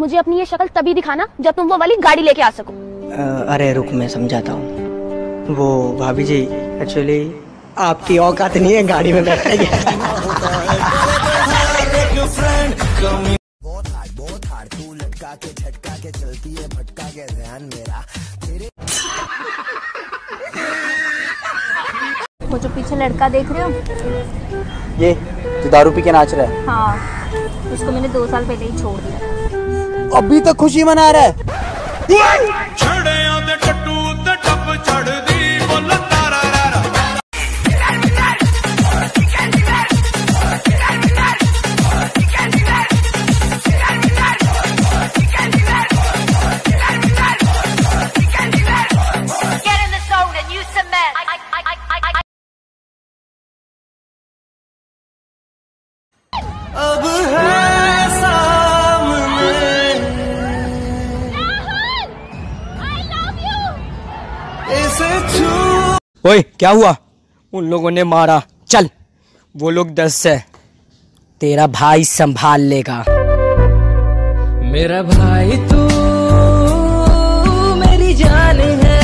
मुझे अपनी ये शक्ल तभी दिखाना जब तुम वो वाली गाड़ी लेके आ सको। अ, अरे रुक मैं समझाता हूँ। वो भाभी जी एक्चुअली आपकी औकात नहीं है गाड़ी में बैठने की। वो जो पीछे लड़का देख रहे हो? ये जो दारू पी के नाच रहा है। हाँ उसको मैंने दो साल पहले ही छोड़ दिया। अभी तक खुशी मना रहा है। ओए क्या हुआ उन लोगों ने मारा चल वो लोग दस है तेरा भाई संभाल लेगा मेरा भाई तू मेरी जान है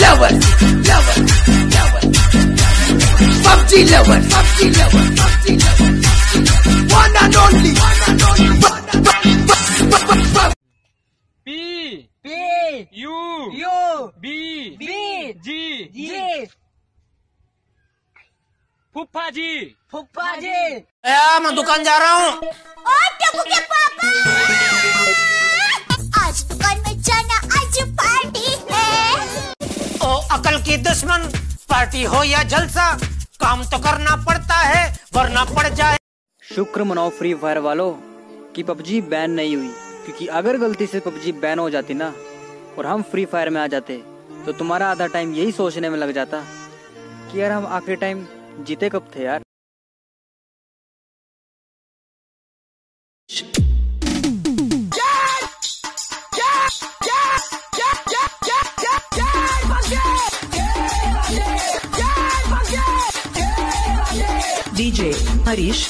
lover lover lover PUBG lover फुफ्फा जी फुफ्फा जी मैं दुकान जा रहा हूँ। आज दुकान में जाना आज पार्टी है। ओ अकल की दुश्मन पार्टी हो या जलसा काम तो करना पड़ता है वरना पड़ जाए। शुक्र मनाओ फ्री फायर वालों कि पबजी बैन नहीं हुई। क्योंकि अगर गलती से पबजी बैन हो जाती ना और हम फ्री फायर में आ जाते तो तुम्हारा आधा टाइम यही सोचने में लग जाता कि यार हम आखिरी टाइम जीते कब थे यार DJ Harish